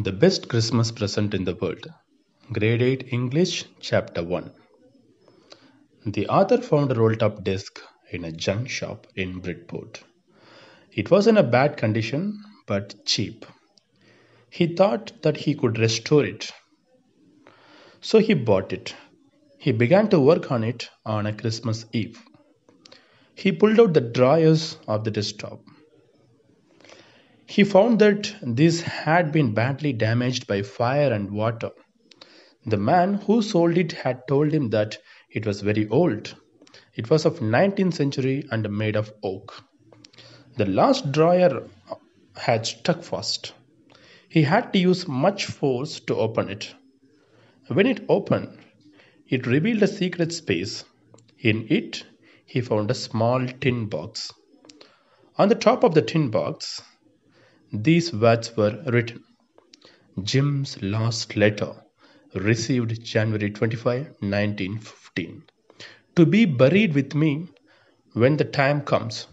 The Best Christmas Present in the World. Grade 8 English, Chapter 1. The author found a roll top desk in a junk shop in Bridport. It was in a bad condition but cheap. He thought that he could restore it. So he bought it. He began to work on it on a Christmas Eve. He pulled out the drawers of the desktop. He found that these had been badly damaged by fire and water. The man who sold it had told him that it was very old. It was of 19th century and made of oak. The last drawer had stuck fast. He had to use much force to open it. When it opened, it revealed a secret space. In it, he found a small tin box. On the top of the tin box, these words were written Jim's last letter, received January 25, 1915. To be buried with me when the time comes.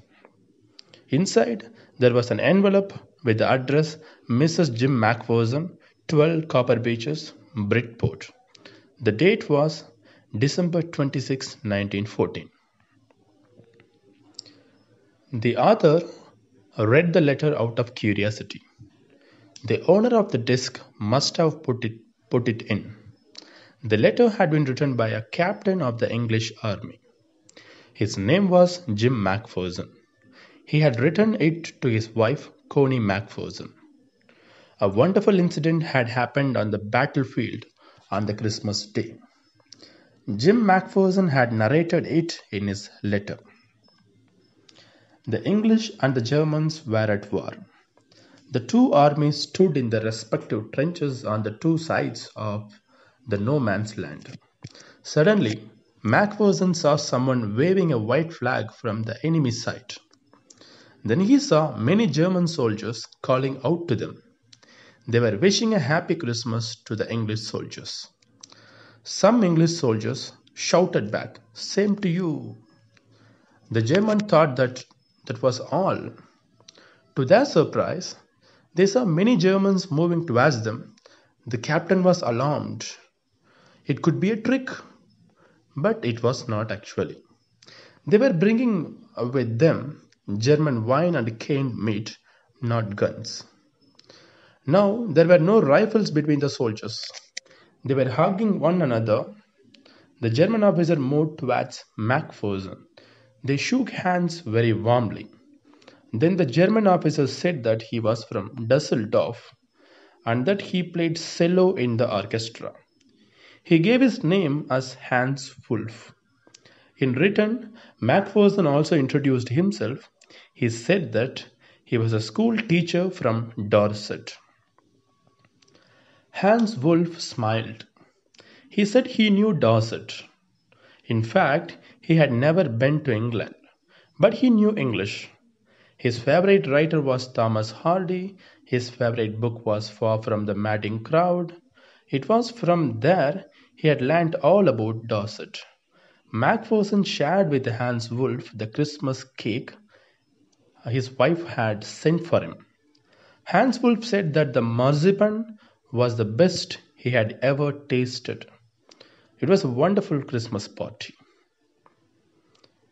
Inside, there was an envelope with the address Mrs. Jim Macpherson, 12 Copper Beeches, Bridport. The date was December 26, 1914. The author read the letter out of curiosity. The owner of the desk must have put it, put it in. The letter had been written by a captain of the English army. His name was Jim Macpherson. He had written it to his wife, Connie Macpherson. A wonderful incident had happened on the battlefield on the Christmas day. Jim Macpherson had narrated it in his letter. The English and the Germans were at war. The two armies stood in their respective trenches on the two sides of the no man's land. Suddenly, Macpherson saw someone waving a white flag from the enemy side. Then he saw many German soldiers calling out to them. They were wishing a happy Christmas to the English soldiers. Some English soldiers shouted back, Same to you. The German thought that that was all. To their surprise, they saw many Germans moving towards them. The captain was alarmed. It could be a trick, but it was not actually. They were bringing with them German wine and canned meat, not guns. Now there were no rifles between the soldiers. They were hugging one another. The German officer moved towards Macpherson. They shook hands very warmly. Then the German officer said that he was from Dusseldorf and that he played cello in the orchestra. He gave his name as Hans Wolff. In return, Macpherson also introduced himself. He said that he was a school teacher from Dorset. Hans Wolff smiled. He said he knew Dorset. In fact, he had never been to England, but he knew English. His favorite writer was Thomas Hardy. His favorite book was Far from the Madding Crowd. It was from there he had learnt all about Dorset. Macpherson shared with Hans Wolff the Christmas cake his wife had sent for him. Hans Wolff said that the marzipan was the best he had ever tasted. It was a wonderful Christmas party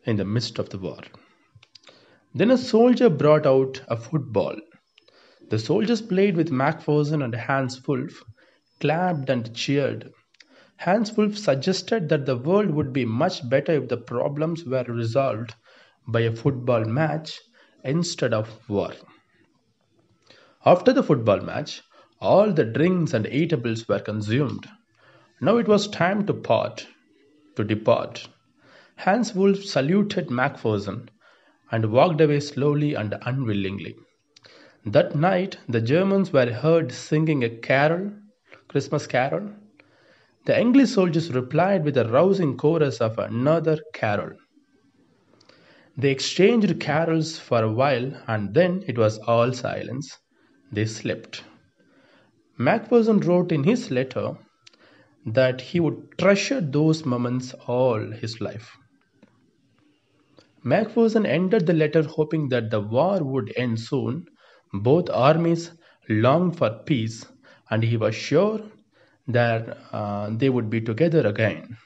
in the midst of the war. Then a soldier brought out a football. The soldiers played with Macpherson and Hans Wolff, clapped and cheered. Hans Wolff suggested that the world would be much better if the problems were resolved by a football match instead of war. After the football match, all the drinks and eatables were consumed. Now it was time to part, to depart. Hans Wolff saluted Macpherson and walked away slowly and unwillingly. That night, the Germans were heard singing a carol, Christmas carol. The English soldiers replied with a rousing chorus of another carol. They exchanged carols for a while and then it was all silence. They slept. Macpherson wrote in his letter that he would treasure those moments all his life. Macpherson ended the letter hoping that the war would end soon. Both armies longed for peace, and he was sure that uh, they would be together again.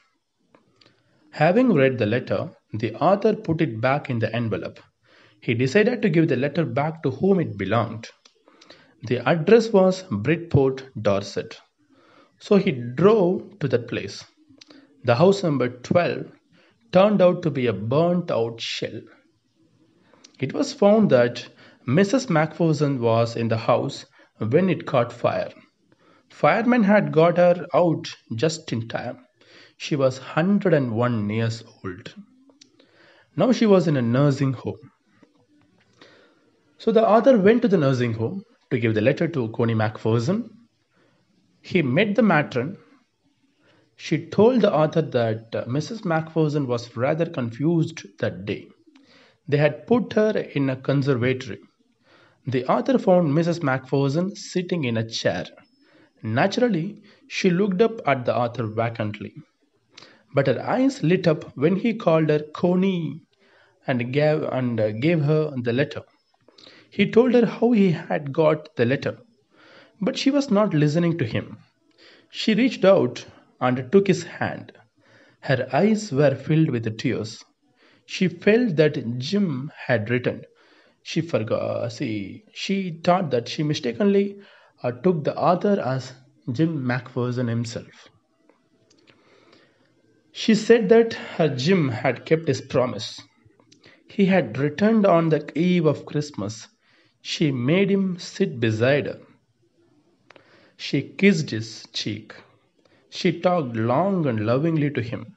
Having read the letter, the author put it back in the envelope. He decided to give the letter back to whom it belonged. The address was Bridport, Dorset. So he drove to that place. The house number 12 turned out to be a burnt out shell. It was found that Mrs. Macpherson was in the house when it caught fire. Firemen had got her out just in time. She was 101 years old. Now she was in a nursing home. So the author went to the nursing home to give the letter to Connie Macpherson. He met the matron. She told the author that uh, Mrs. Macpherson was rather confused that day. They had put her in a conservatory. The author found Mrs. Macpherson sitting in a chair. Naturally, she looked up at the author vacantly but her eyes lit up when he called her Connie and gave, and uh, gave her the letter. He told her how he had got the letter, but she was not listening to him. She reached out and took his hand. Her eyes were filled with tears. She felt that Jim had written. She forgot. See, she thought that she mistakenly uh, took the author as Jim Macpherson himself. She said that her Jim had kept his promise. He had returned on the eve of Christmas. She made him sit beside her. She kissed his cheek. She talked long and lovingly to him.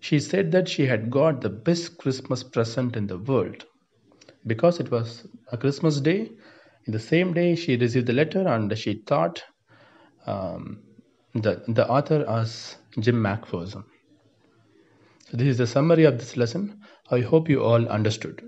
She said that she had got the best Christmas present in the world. Because it was a Christmas day, in the same day she received the letter and she thought um, the, the author as Jim Macpherson. So this is the summary of this lesson. I hope you all understood.